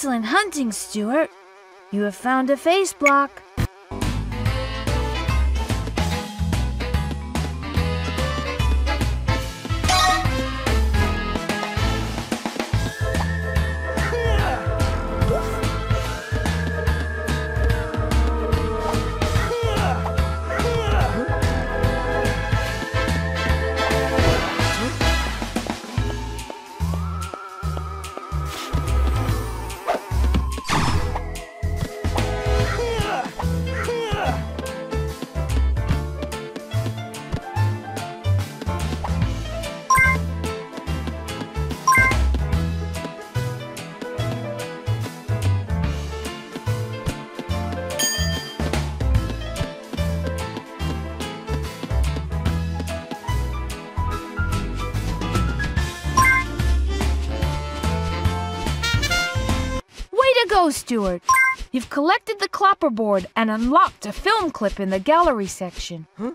Excellent hunting, Stuart. You have found a face block. Stuart! You've collected the clapperboard and unlocked a film clip in the gallery section. Aha!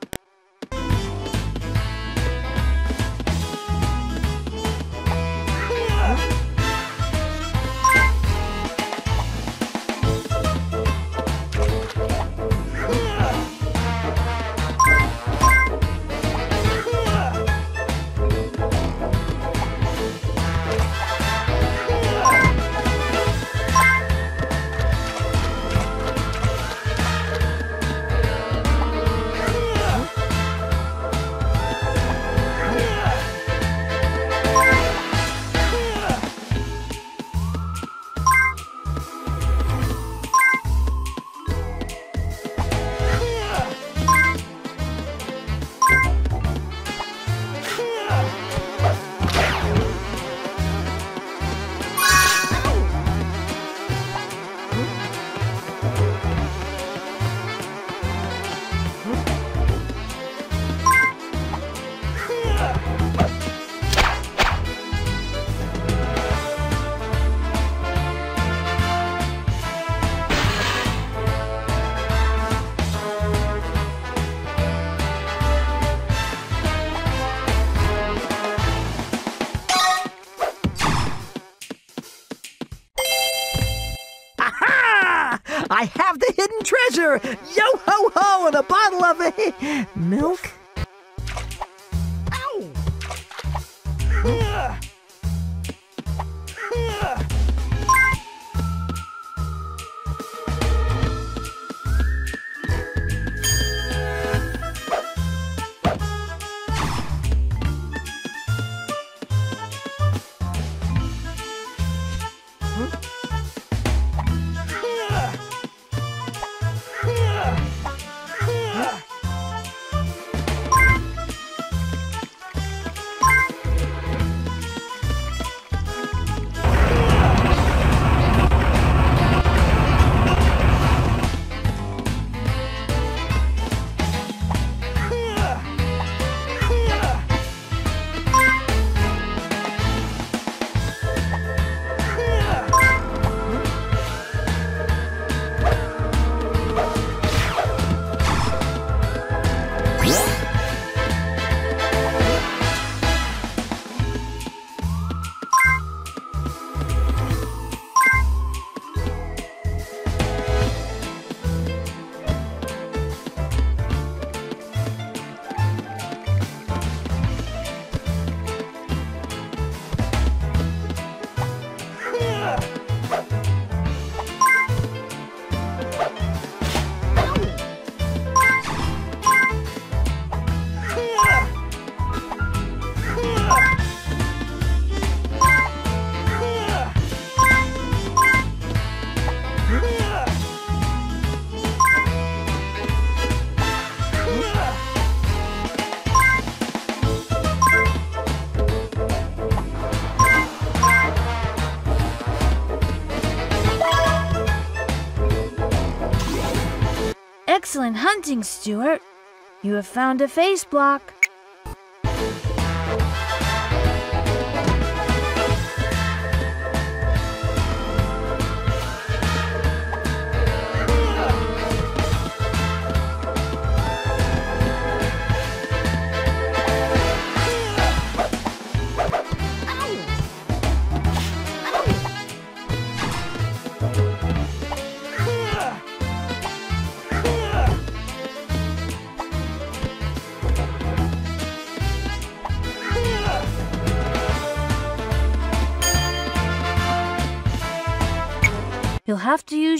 Yo ho ho and a bottle of milk. Stuart. You have found a face block.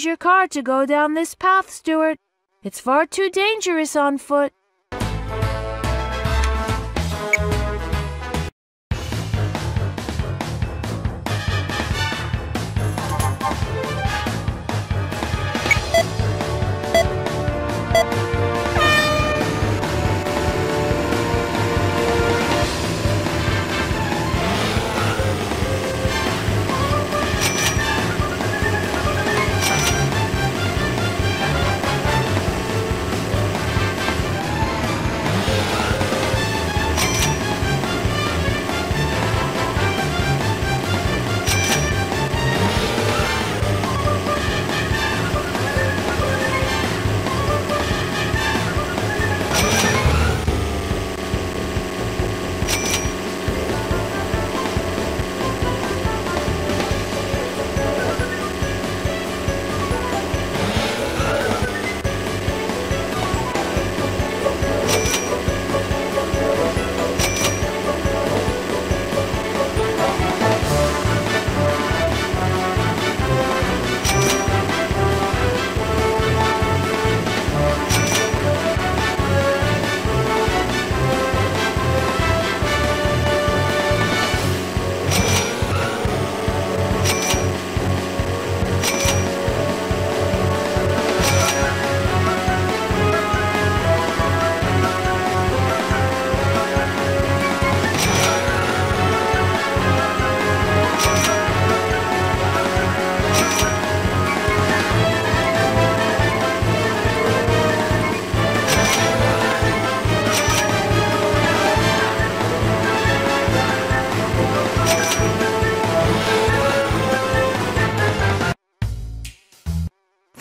Your car to go down this path, Stuart. It's far too dangerous on foot.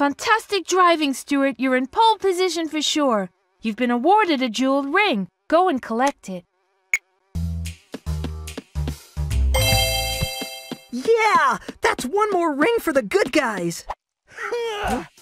Fantastic driving, Stuart. You're in pole position for sure. You've been awarded a jeweled ring. Go and collect it. Yeah! That's one more ring for the good guys!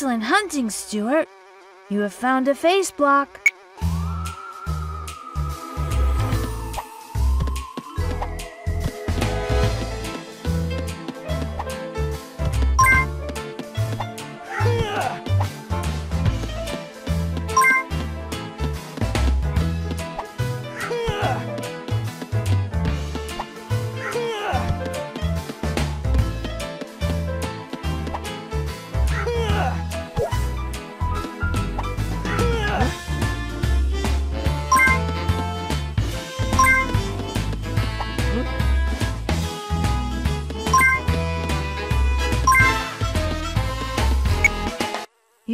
Excellent hunting, Stuart. You have found a face block.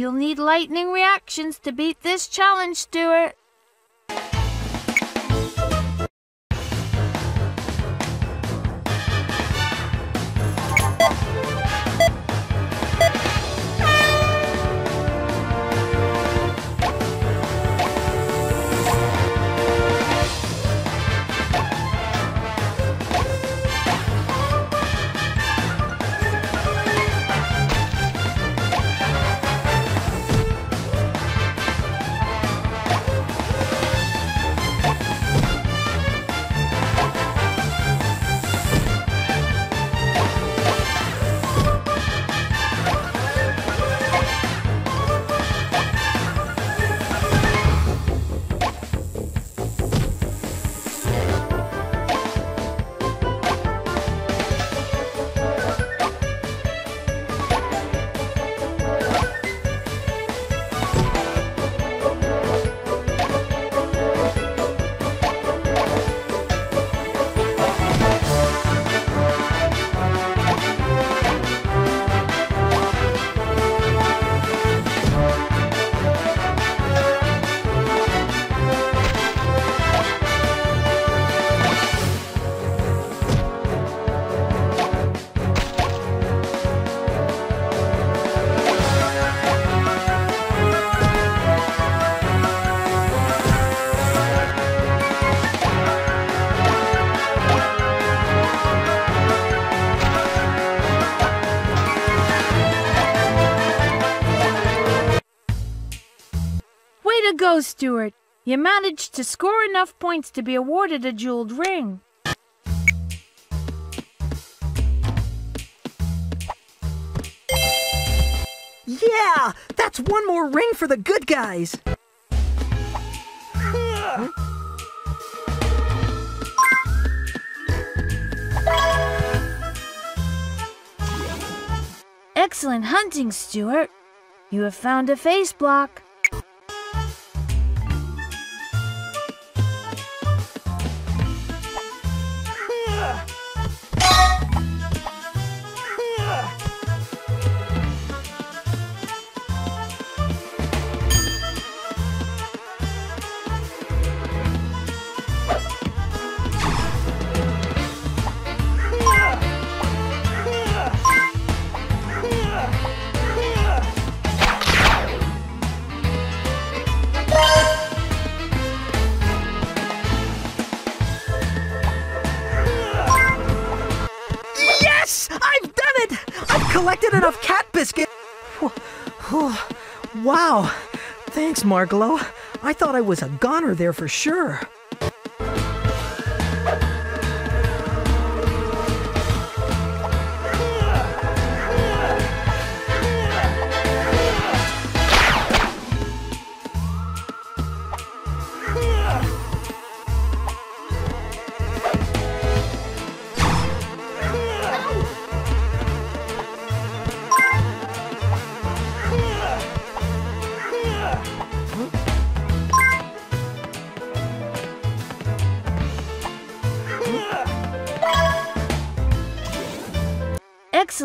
You'll need lightning reactions to beat this challenge, Stuart. Go, Stuart. You managed to score enough points to be awarded a jeweled ring. Yeah, that's one more ring for the good guys. Excellent hunting, Stuart. You have found a face block. Wow. Thanks, Margalo. I thought I was a goner there for sure.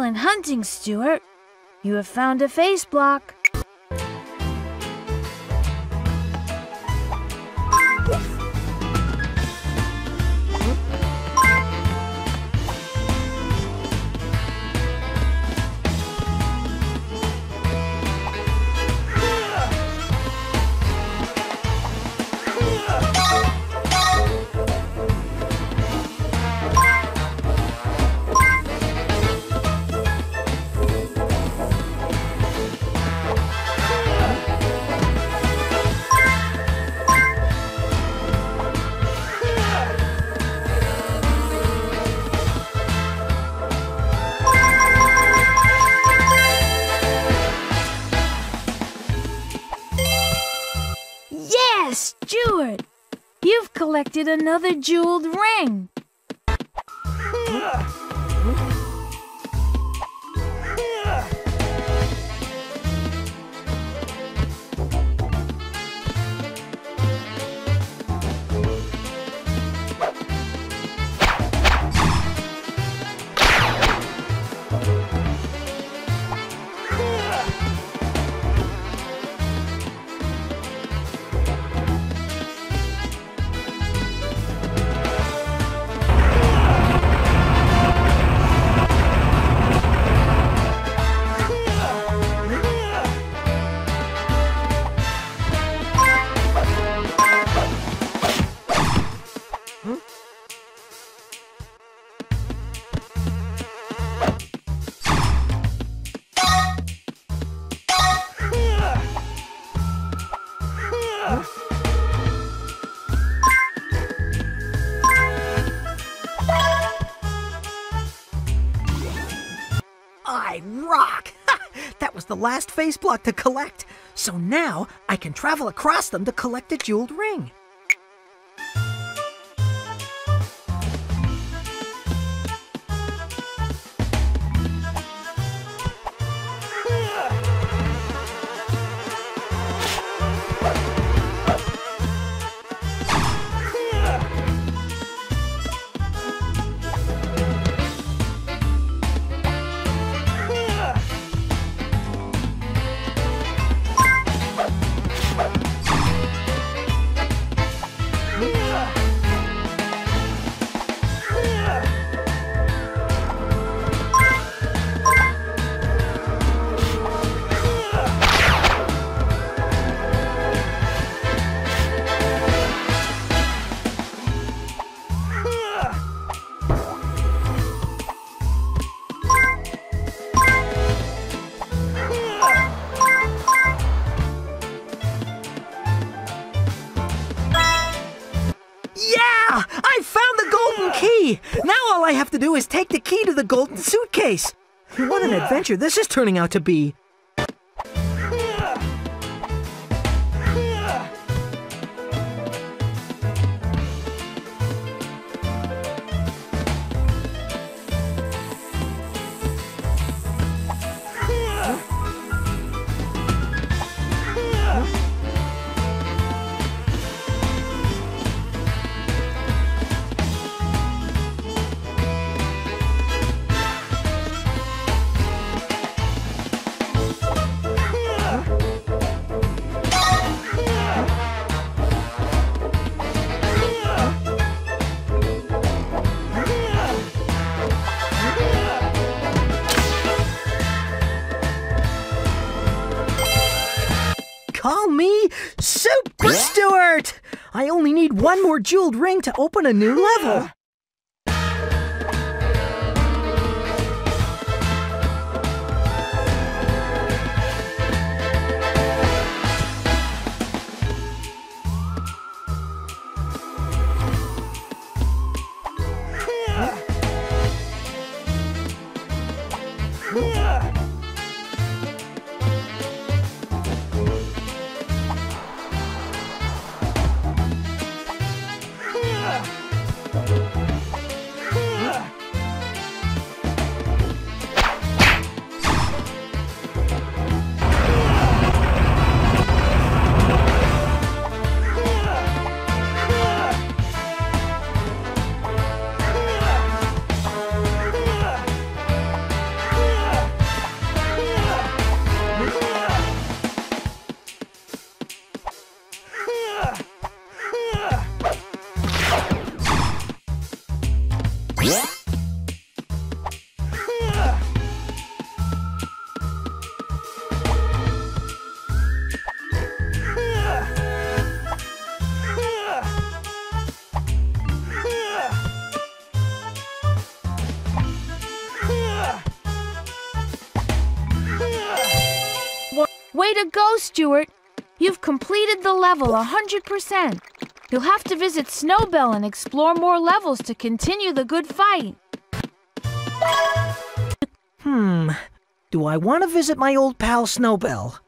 Excellent hunting, Stuart. You have found a face block. Another jeweled ring. last face block to collect. So now I can travel across them to collect a jeweled ring. Suitcase. What an adventure this is turning out to be. Call me Super Stuart! I only need one more jeweled ring to open a new level. Way to go, Stuart! You've completed the level 100%. You'll have to visit Snowbell and explore more levels to continue the good fight. Hmm. Do I want to visit my old pal Snowbell?